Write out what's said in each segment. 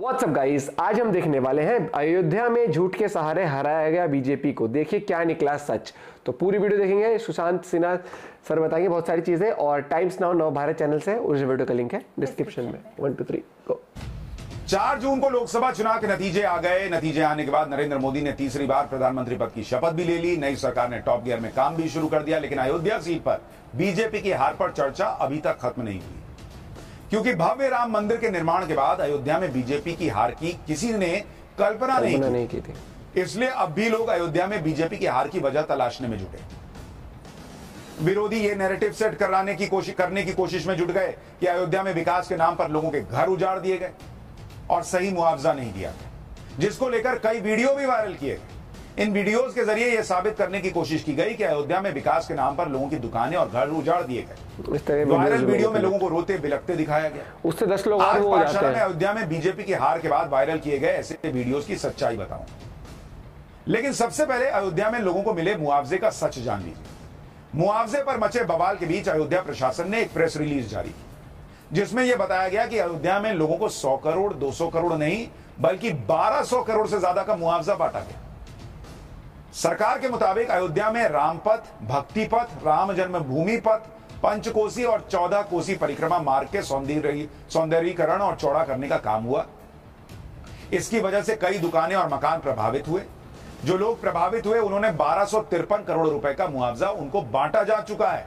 WhatsApp guys आज हम देखने वाले हैं अयोध्या में झूठ के सहारे हराया गया बीजेपी को। देखिए क्या निकला सच। तो पूरी वीडियो देखेंगे। सुशांत सिन्हा सर बताएँगे बहुत सारी चीज़ें और टाइम्स नाउ नव भारत चैनल से। उस वीडियो का लिंक है डिस्क्रिप्शन में। वन टू थ्री गो चार जून को लोकसभा चुनाव के नतीजे आ गए। नतीजे आने के बाद नरेंद्र मोदी ने तीसरी बार प्रधानमंत्री पद की शपथ भी ले ली। नई सरकार ने टॉप गियर में काम भी शुरू कर दिया, लेकिन अयोध्या सीट पर बीजेपी की हार पर चर्चा अभी तक खत्म नहीं हुई। क्योंकि भव्य राम मंदिर के निर्माण के बाद अयोध्या में बीजेपी की हार की किसी ने कल्पना नहीं की नहीं की थी। इसलिए अब भी लोग अयोध्या में बीजेपी की हार की वजह तलाशने में जुटे। विरोधी ये नैरेटिव सेट कराने की कोशिश करने की कोशिश में जुट गए कि अयोध्या में विकास के नाम पर लोगों के घर उजाड़ दिए गए और सही मुआवजा नहीं दिया गया जिसको लेकर कई वीडियो भी वायरल किए गए। इन वीडियोस के ज़रिए यह साबित करने की कोशिश की गई कि अयोध्या में विकास के नाम पर लोगों की दुकानें और घर उजाड़ दिए गए। वायरल वीडियो में लोगों को रोते बिलखते दिखाया गया। उससे दस लोग आज पाठशाला में अयोध्या में बीजेपी की हार के बाद वायरल किए गए ऐसे वीडियोस की सच्चाई बताऊँ। लेकिन सबसे पहले अयोध्या में लोगों को मिले मुआवजे का सच जान लीजिए मुआवजे पर मचे बवाल के बीच अयोध्या प्रशासन ने एक प्रेस रिलीज़ जारी की जिसमें यह बताया गया कि अयोध्या में लोगों को 100 करोड़ 200 करोड़ नहीं बल्कि 1200 करोड़ से ज़्यादा का मुआवजा बांटा गया। सरकार के मुताबिक अयोध्या में रामपथ भक्ति पथ राम जन्मभूमि पथ पंचकोसी और चौदह कोसी परिक्रमा मार्ग के सौंदर्य सौंदर्यीकरण और चौड़ा करने का काम हुआ। इसकी वजह से कई दुकानें और मकान प्रभावित हुए। जो लोग प्रभावित हुए उन्होंने बारह करोड़ रुपए का मुआवजा उनको बांटा जा चुका है।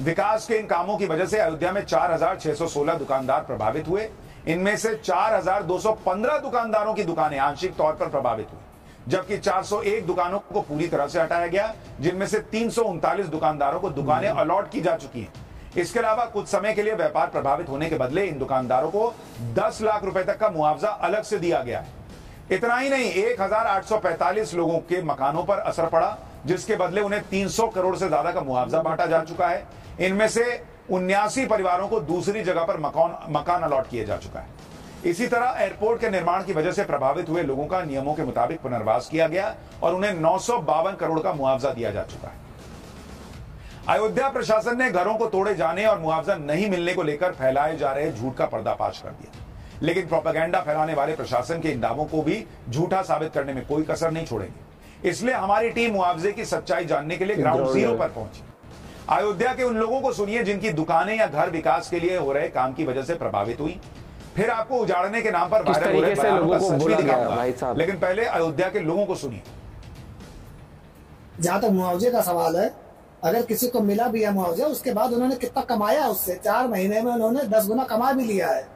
विकास के इन कामों की वजह से अयोध्या में 4,616 दुकानदार प्रभावित हुए। इनमें से 4,215 दुकानदारों की दुकानें आंशिक तौर पर प्रभावित हुई। जबकि 401 दुकानों को पूरी तरह से हटाया गया जिनमें से तीन सौ उनतालीस दुकानदारों को दुकानें अलॉट की जा चुकी हैं। इसके अलावा कुछ समय के लिए व्यापार प्रभावित होने के बदले इन दुकानदारों को 10 लाख रुपए तक का मुआवजा अलग से दिया गया है। इतना ही नहीं 1845 लोगों के मकानों पर असर पड़ा जिसके बदले उन्हें 300 करोड़ से ज़्यादा का मुआवजा बांटा जा चुका है। इनमें से उन्यासी परिवारों को दूसरी जगह पर मकान मकान अलॉट किया जा चुका है। इसी तरह एयरपोर्ट के निर्माण की वजह से प्रभावित हुए लोगों का नियमों के मुताबिक पुनर्वास किया गया और उन्हें नौ सौ बावन करोड़ का मुआवजा दिया जा चुका है। अयोध्या प्रशासन ने घरों को तोड़े जाने और मुआवजा नहीं मिलने को लेकर फैलाए जा रहे झूठ का पर्दाफाश कर दिया। लेकिन प्रोपेगेंडा फैलाने वाले प्रशासन के इन दावों को भी झूठा साबित करने में कोई कसर नहीं छोड़ेंगे। इसलिए हमारी टीम मुआवजे की सच्चाई जानने के लिए ग्राउंड ग्राउंड ज़ीरो पर पहुँची। अयोध्या के उन लोगों को सुनिए जिनकी दुकानें या घर विकास के लिए हो रहे काम की वजह से प्रभावित हुई। फिर आपको उजाड़ने के नाम पर वायरल हो रहे लोगों को सच भी बोला गया, दिखाऊँगा। भाई साहब। लेकिन पहले अयोध्या के लोगों को सुनिए। जहाँ तक मुआवजे का सवाल है अगर किसी को मिला भी है मुआवजा उसके बाद उन्होंने कितना कमाया उससे? चार महीने में उन्होंने दस गुना कमा भी लिया है।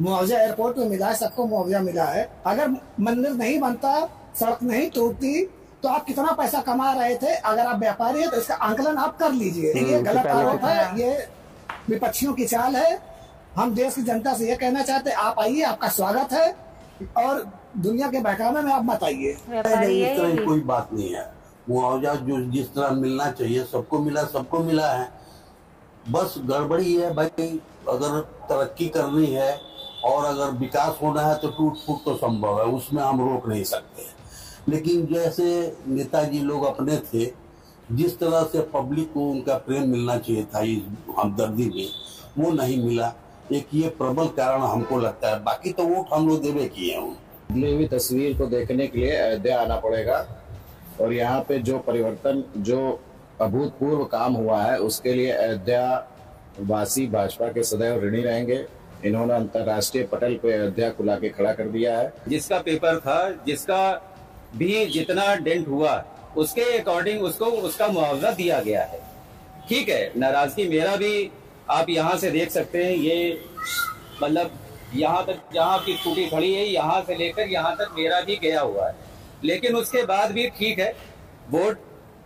मुआवजा एयरपोर्ट में मिला है सबको मुआवजा मिला है। अगर मंदिर नहीं बनता सड़क नहीं टूटती तो आप कितना पैसा कमा रहे थे? अगर आप व्यापारी है तो इसका आंकलन आप कर लीजिए। ये हम्म, गलत आरोप है। ये विपक्षियों की चाल है। हम देश की जनता से ये कहना चाहते हैं आप आइए आपका स्वागत है। और दुनिया के बहकावे में आप मत आइए। है इस तरह कोई बात नहीं है। मुआवजा जो जिस तरह मिलना चाहिए सबको मिला सबको मिला है। बस गड़बड़ी है भाई अगर तरक्की करनी है और अगर विकास होना है तो टूट फूट तो संभव है उसमें हम रोक नहीं सकते। लेकिन जैसे नेताजी लोग अपने थे जिस तरह से पब्लिक को उनका प्रेम मिलना चाहिए था इस हमदर्दी में वो नहीं मिला। एक ये प्रबल कारण हमको लगता है। बाकी तो वोट हम लोग देवे किए हैं। बदली हुई तस्वीर को देखने के लिए अयोध्या आना पड़ेगा। और यहाँ पे जो परिवर्तन जो अभूतपूर्व काम हुआ है उसके लिए अयोध्या वासी भाजपा के सदैव ऋणी रहेंगे। इन्होंने अंतर्राष्ट्रीय पटल पे अयोध्या को लाके खड़ा कर दिया है। जिसका पेपर था जिसका भी जितना डेंट हुआ उसके अकॉर्डिंग उसको उसका मुआवजा दिया गया है। ठीक है नाराज़गी मेरा भी आप यहाँ से देख सकते हैं, ये मतलब यहाँ तक, जहाँ आपकी स्कूटी खड़ी है, यहाँ से लेकर यहाँ तक मेरा भी गया हुआ है। लेकिन उसके बाद भी ठीक है, वोट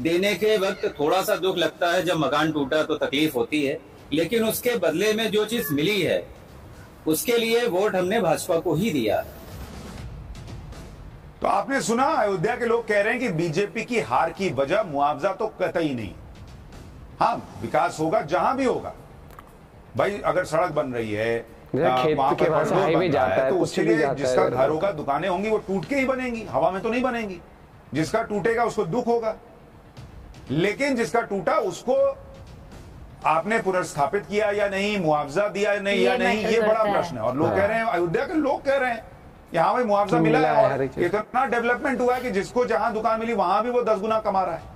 देने के वक्त थोड़ा सा दुख लगता है, जब मकान टूटा तो तकलीफ़ होती है। लेकिन उसके बदले में जो चीज़ मिली है, उसके लिए वोट हमने भाजपा को ही दिया। तो आपने सुना, अयोध्या के लोग कह रहे हैं कि बीजेपी की हार की वजह मुआवजा तो कतई नहीं। हाँ विकास होगा जहाँ भी होगा। भाई अगर सड़क बन रही है है, तो उसके लिए जिसका घर होगा दुकानें होंगी वो टूट के ही बनेंगी हवा में तो नहीं बनेंगी। जिसका टूटेगा उसको दुख होगा। लेकिन जिसका टूटा उसको आपने पुनर्स्थापित किया या नहीं मुआवजा दिया या नहीं या नहीं ये बड़ा प्रश्न है। और लोग कह रहे हैं अयोध्या के लोग कह रहे हैं यहाँ भाई मुआवजा मिला, है है और इतना डेवलपमेंट हुआ है कि जिसको जहाँ दुकान मिली वहाँ भी वो दस गुना कमा रहा है।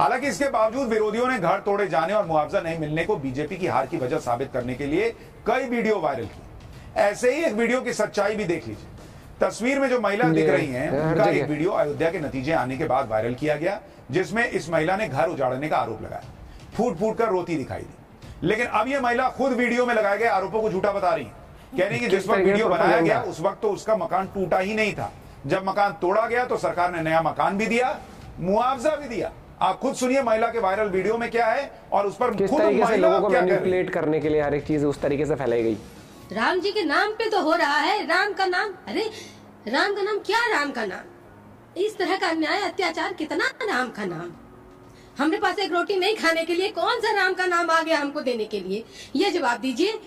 हालाँकि इसके बावजूद विरोधियों ने घर तोड़े जाने और मुआवजा नहीं मिलने को बीजेपी की हार की वजह साबित करने के लिए कई वीडियो वायरल की। ऐसे ही एक वीडियो की सच्चाई भी देख लीजिए। तस्वीर में जो महिला दिख रही हैं उनका एक वीडियो अयोध्या के नतीजे आने के बाद वायरल किया गया जिसमें इस महिला ने घर उजाड़ने का आरोप लगाया। फूट फूट कर रोती दिखाई दी। लेकिन अब यह महिला खुद वीडियो में लगाए गए आरोपों को झूठा बता रही है। कह रही कि जिस वक्त वीडियो बनाया गया उस वक्त तो उसका मकान टूटा ही नहीं था। जब मकान तोड़ा गया तो सरकार ने नया मकान भी दिया मुआवजा भी दिया। आप खुद सुनिए महिला के वायरल वीडियो में क्या है और उस पर किस खुद तरीके से लोगों को। मैनिपुलेट करने के लिए हर एक चीज़ उस तरीके से फैलाई गई। राम जी के नाम पे तो हो रहा है। राम का नाम? अरे राम का नाम क्या राम का नाम? इस तरह का अन्याय अत्याचार कितना राम का नाम? हमारे पास एक रोटी नहीं खाने के लिए। कौन सा राम का नाम आ गया हमको देने के लिए? ये जवाब दीजिए।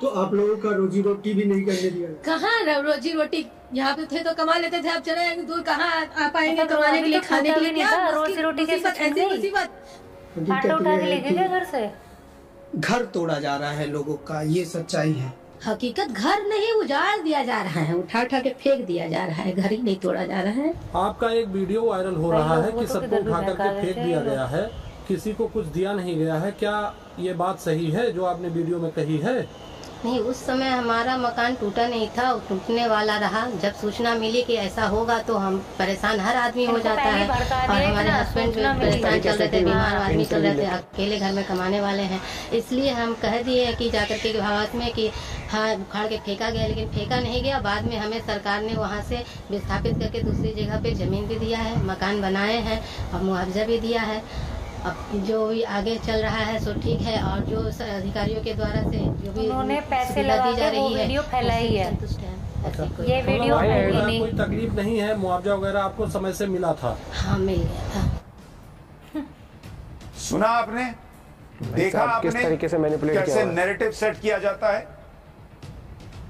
तो आप लोगों का रोजी रोटी भी नहीं करने दिया कहाँ रोजी रोटी? यहाँ पे थे तो कमा लेते थे अब चले जाएँगे दूर। कहाँ आ पाएँगे तो कमाने के लिए तो खाने के लिए? नहीं क्या था, रोजी रोटी कैसे मुसीबत, ऐसी? मुसीबत आटा उठा के लेके गए घर से? घर तोड़ा जा रहा है लोगों का ये सच्चाई है। हकीकत घर नहीं उजाड़ दिया जा रहा है उठा उठा के फेंक दिया जा रहा है घर ही नहीं तोड़ा जा रहा है। आपका एक वीडियो वायरल हो रहा है कि सबको उठा करके फेंक दिया गया है? किसी को कुछ दिया नहीं गया है? क्या ये बात सही है जो आपने वीडियो में कही है? नहीं उस समय हमारा मकान टूटा नहीं था टूटने वाला रहा। जब सूचना मिली कि ऐसा होगा तो हम परेशान हर आदमी हो जाता है। और हमारे ना, हस्बैंड मिली। परेशान चल रहे थे बीमार आदमी चल रहे थे अकेले घर में कमाने वाले हैं। इसलिए हम कह दिए कि जाकर के भावास में कि हाँ उखाड़ के फेंका गया लेकिन फेंका नहीं गया। बाद में हमें सरकार ने वहाँ से विस्थापित करके दूसरी जगह पे ज़मीन भी दिया है मकान बनाए हैं और मुआवजा भी दिया है। अब जो भी आगे चल रहा है सो ठीक है। और जो अधिकारियों के द्वारा से जो भी उन्होंने पैसे लगा दी जा रही है वीडियो फैलाई है। हैं। कोई- ये वीडियो है ही कोई तकलीफ़ नहीं है मुआवजा वगैरह आपको समय से मिला था। हाँ मिल गया था। सुना आपने? देखा साहब, किस तरीके से किया कैसे नैरेटिव सेट किया जाता है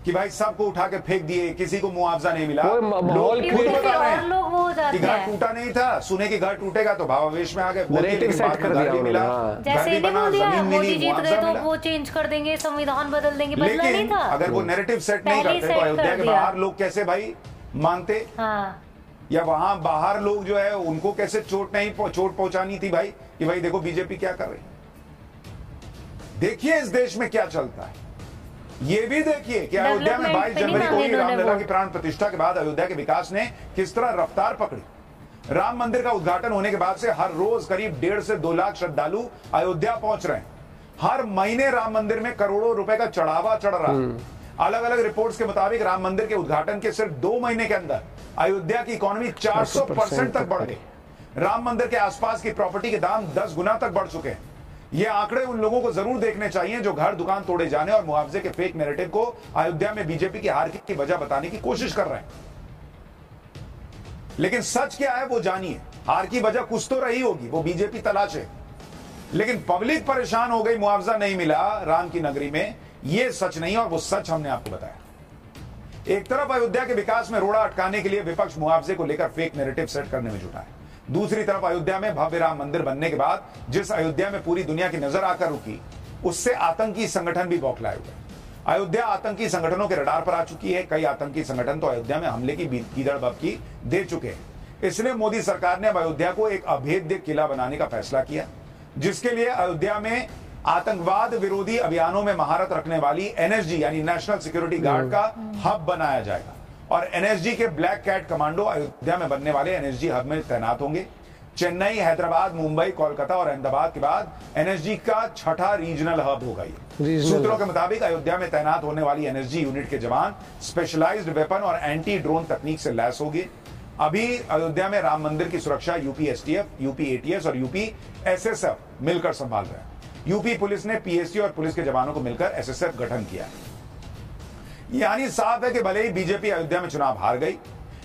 कि भाई सबको उठा के फेंक दिए किसी को मुआवजा नहीं मिला। लोग खुद बता रहे हो। कि घर टूटा नहीं था सुने कि घर टूटेगा तो भावावेश में आ गए। हाँ। घर जैसे भी बोल दिया मोदी जीत गए तो वो चेंज कर देंगे संविधान बदल देंगे बदला नहीं लेकिन था। अगर वो नैरेटिव सेट नहीं ही करते तो अयोध्या के बाहर लोग कैसे भाई मानते? हाँ। या वहाँ बाहर लोग जो है उनको कैसे चोट नहीं चोट पहुंचानी थी भाई कि भाई देखो बीजेपी क्या कर रही देखिए इस देश में क्या चलता है। ये भी देखिए कि अयोध्या में 22 जनवरी को ही रामलला की प्राण प्रतिष्ठा के बाद अयोध्या के विकास ने किस तरह रफ्तार पकड़ी? राम मंदिर का उद्घाटन होने के बाद से हर रोज करीब डेढ़ से दो लाख श्रद्धालु अयोध्या पहुँच रहे हैं। हर महीने राम मंदिर में करोड़ों रुपए का चढ़ावा चढ़ रहा है। अलग अलग रिपोर्ट्स के मुताबिक राम मंदिर के उद्घाटन के सिर्फ़ दो महीने के अंदर अयोध्या की इकोनॉमी 400 परसेंट तक बढ़ गई। राम मंदिर के आसपास की प्रॉपर्टी के दाम 10 गुना तक बढ़ चुके हैं। ये आंकड़े उन लोगों को ज़रूर देखने चाहिए जो घर दुकान तोड़े जाने और मुआवजे के फेक नैरेटिव को अयोध्या में बीजेपी की हार की वजह बताने की कोशिश कर रहे हैं। लेकिन सच क्या है वो जानिए। हार की वजह कुछ तो रही होगी, वो बीजेपी तलाशे लेकिन पब्लिक परेशान हो गई, मुआवजा नहीं मिला राम की नगरी में। ये सच नहीं और वो सच हमने आपको बताया। एक तरफ़ अयोध्या के विकास में रोड़ा अटकाने के लिए विपक्ष मुआवजे को लेकर फेक नैरेटिव सेट करने में जुटा है। दूसरी तरफ़ अयोध्या में भव्य राम मंदिर बनने के बाद जिस अयोध्या में पूरी दुनिया की नज़र आकर रुकी उससे आतंकी संगठन भी बौखलाए हुए अयोध्या आतंकी संगठनों के रडार पर आ चुकी है। कई आतंकी संगठन तो अयोध्या में हमले की कीदड़ बबकी दे चुके हैं। इसलिए मोदी सरकार ने अब अयोध्या को एक अभेद्य किला बनाने का फैसला किया जिसके लिए अयोध्या में आतंकवाद विरोधी अभियानों में महारत रखने वाली एनएसजी यानी नेशनल सिक्योरिटी गार्ड का हब बनाया जाएगा। और एनएसजी के ब्लैक कैट कमांडो अयोध्या में बनने वाले एनएसजी हब में तैनात होंगे। चेन्नई हैदराबाद मुंबई कोलकाता और अहमदाबाद के बाद एनएसजी का छठा रीजनल हब होगा ये। सूत्रों के मुताबिक अयोध्या में तैनात होने वाली एनएसजी यूनिट के जवान स्पेशलाइज्ड वेपन और एंटी ड्रोन तकनीक से लैस होंगे। अभी अयोध्या में राम मंदिर की सुरक्षा यूपी एसटीएफ यूपी एटीएस और यूपी एसएसएफ मिलकर संभाल रहे हैं। यूपी पुलिस ने पीएससी और पुलिस के जवानों को मिलकर एसएसएफ गठन किया है। यानी साफ़ है कि भले ही बीजेपी अयोध्या में चुनाव हार गई,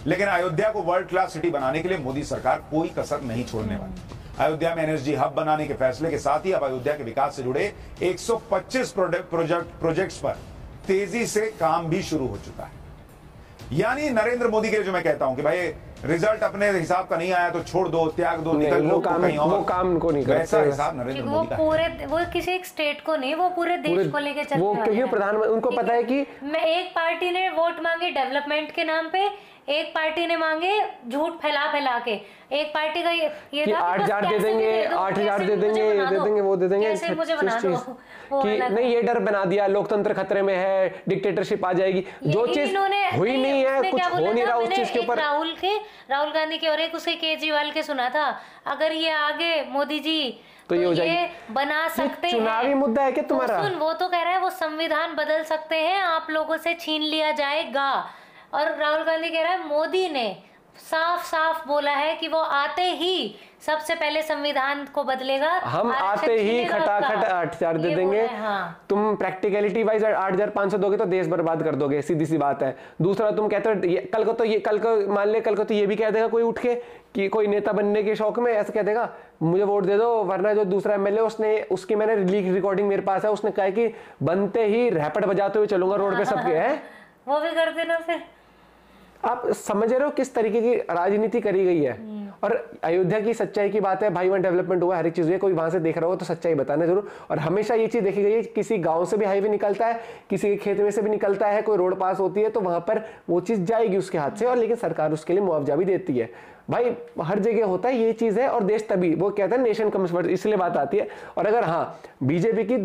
लेकिन अयोध्या को वर्ल्ड क्लास सिटी बनाने के लिए मोदी सरकार कोई कसर नहीं छोड़ने वाली। अयोध्या में एनर्जी हब बनाने के फैसले के साथ ही अब अयोध्या के विकास से जुड़े 125 प्रोडक्ट- प्रोजेक्ट प्रोजेक्ट्स पर तेज़ी से काम भी शुरू हो चुका है। यानी नरेंद्र मोदी के जो मैं कहता हूँ कि भाई रिज़ल्ट अपने हिसाब का नहीं आया तो छोड़ दो त्याग दो निकल वो काम- कहीं और वो काम को नहीं वैसा। हिसाब नरेंद्र मोदी का। पूरे वो किसी एक स्टेट को नहीं वो पूरे देश को लेके चलते वो क्योंकि प्रधानमंत्री उनको पता है कि मैं एक पार्टी ने वोट मांगे डेवलपमेंट के नाम पे एक पार्टी ने मांगे झूठ फैला फैला के। एक पार्टी का ये ये कि था आठ हज़ार दे देंगे आठ हज़ार दे देंगे बना दे देंगे वो दे देंगे मुझे बना दो? कि नहीं ये डर बना दिया लोकतंत्र खतरे में है डिक्टेटरशिप आ जाएगी। जो चीज़ हुई नहीं है कुछ हो नहीं रहा उस चीज़ के ऊपर। राहुल के राहुल गांधी के और एक उसके केजरीवाल के सुना था। अगर ये आगे मोदी जी तो ये हो जाएगी। बना सकते हैं। चुनावी मुद्दा है क्या तो तुम्हारा? सुन वो तो कह रहा है वो संविधान बदल सकते हैं आप लोगों से छीन लिया जाएगा। और राहुल गांधी कह रहा है मोदी ने साफ़ साफ़ बोला है कि वो आते ही सबसे पहले संविधान को बदलेगा। हम आते ही खटाखट आठ हज़ार दे देंगे। हाँ तुम प्रैक्टिकलिटी वाइज आठ हज़ार पाँच सौ दोगे तो देश बर्बाद कर दोगे सीधी सी बात है। दूसरा तुम कहते हो ये- कल को तो ये कल को मान ले कल को तो ये भी कह देगा कोई उठ के कि कोई नेता बनने के शौक में ऐसा कह देगा मुझे वोट दे दो वरना जो दूसरा एमएलए उसने उसकी मैंने लीक रिकॉर्डिंग मेरे पास है उसने कहा कि बनते ही रैपट बजाते हुए चलूँगा रोड पे सबके है? वो भी कर देना फिर। आप समझ रहे हो किस तरीके की राजनीति करी गई है? और अयोध्या की सच्चाई की बात है भाई वहाँ डेवलपमेंट हुआ हर एक चीज़ हुई है कोई वहाँ से देख रहा हो तो सच्चाई बताना ज़रूर। और हमेशा ये चीज़ देखी गई है किसी गाँव से भी हाईवे निकलता है किसी के खेत में से भी निकलता है कोई रोड पास होती है तो वहाँ पर वो चीज़ जाएगी उसके हाथ से और लेकिन सरकार उसके लिए मुआवजा भी देती है। भाई हर जगह होता है ये चीज़ है और देश तभी वो कहते हैं नेशन कम्स इसलिए बात आती है। और अगर हाँ बीजेपी की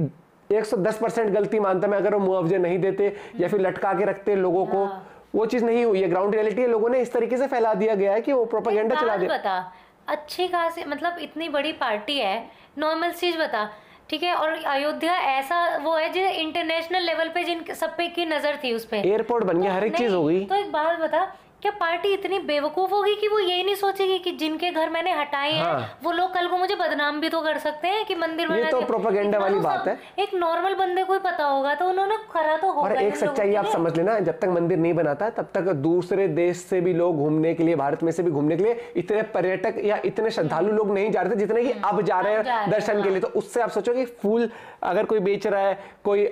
110 परसेंट गलती मानता मैं अगर वो मुआवजे नहीं देते या फिर लटका के रखते लोगों को वो चीज़ नहीं हुई है। ग्राउंड रियलिटी है लोगों ने इस तरीके से फैला दिया गया है कि वो प्रोपागेंडा चला दिया बता अच्छी खासी मतलब इतनी बड़ी पार्टी है नॉर्मल चीज़ बता ठीक है? और अयोध्या ऐसा वो है जो इंटरनेशनल लेवल पे जिन सब पे की नज़र थी उस पे। एयरपोर्ट बन गया हर एक चीज़ हो गई। तो एक बात बता क्या पार्टी इतनी बेवकूफ़ होगी कि वो यही नहीं सोचेगी कि जिनके घर मैंने हटाए हैं हाँ। वो लोग कल को मुझे बदनाम भी तो कर सकते हैं कि मंदिर ये तो propaganda इतना वाली तो बात है। एक नॉर्मल बंदे को ही पता होगा तो उन्होंने करा तो होगा और एक सच्चाई आप समझ लेना जब तक मंदिर नहीं बनाता तब तक दूसरे देश से भी लोग घूमने के लिए भारत में से भी घूमने के लिए इतने पर्यटक या इतने श्रद्धालु लोग नहीं जा रहे थे जितने की अब जा रहे हैं हैं, दर्शन के लिए तो उससे आप सोचो कि फूल अगर कोई बेच रहा है कोई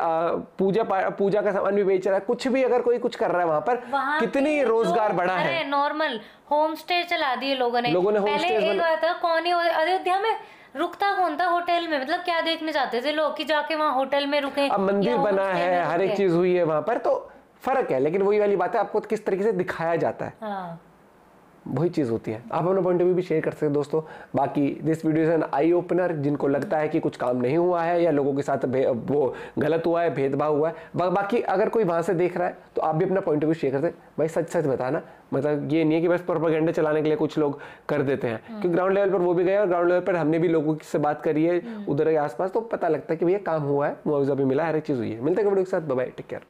पूजा पूजा का सामान भी बेच रहा है कुछ भी अगर कोई कुछ कर रहा है वहाँ पर कितनी रोज़गार बढ़ा है। अरे नॉर्मल होम स्टे चला दिए लोगों ने। लोगों ने पहले एक बार था कौन ही अयोध्या में रुकता कौन था होटल में? मतलब क्या देखने जाते थे लोग कि जाके वहाँ होटल में रुके अब मंदिर बना है हर एक चीज़ हुई है वहाँ पर तो फ़र्क है। लेकिन वही वाली बात है आपको किस तरीके से दिखाया जाता है। हाँ। वही चीज़ होती है। आप अपना पॉइंट ऑफ़ व्यू भी शेयर कर सकते हैं दोस्तों। बाकी this video is an eye opener जिनको लगता है कि कुछ काम नहीं हुआ है या लोगों के साथ वो गलत हुआ है भेदभाव हुआ है। बा, बाकी अगर कोई वहाँ से देख रहा है तो आप भी अपना पॉइंट ऑफ़ व्यू शेयर करते हैं। भाई सच सच बताना मतलब ये नहीं है कि बस प्रोपागेंडा चलाने के लिए कुछ लोग कर देते हैं। क्योंकि ग्राउंड लेवल पर वो भी गए और ग्राउंड लेवल पर हमने भी लोगों से बात करी है उधर के आसपास तो पता लगता है कि भैया काम हुआ है मुआवजा भी मिला है हर एक चीज़ हुई है। मिलते हैं वीडियो के साथ बाय टेक केयर